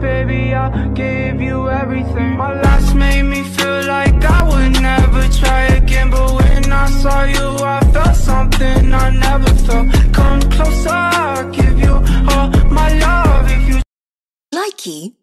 baby, I'll give you everything. My last made me feel like I would never try again. But when I saw you, I felt something I never felt. Come closer, I'll give you all my love if you Likey